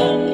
home.